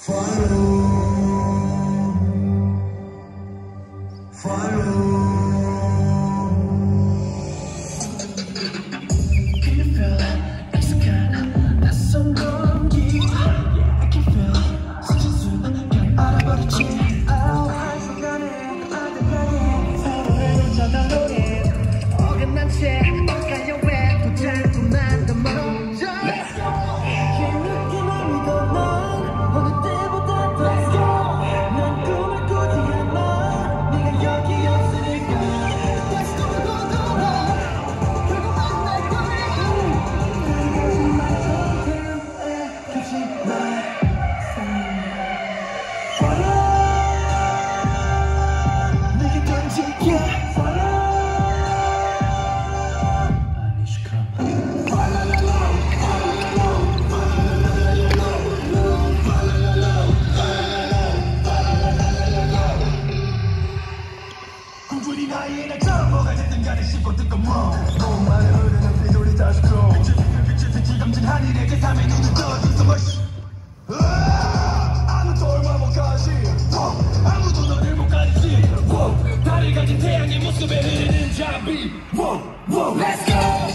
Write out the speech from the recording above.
follow 워, 워, Let's go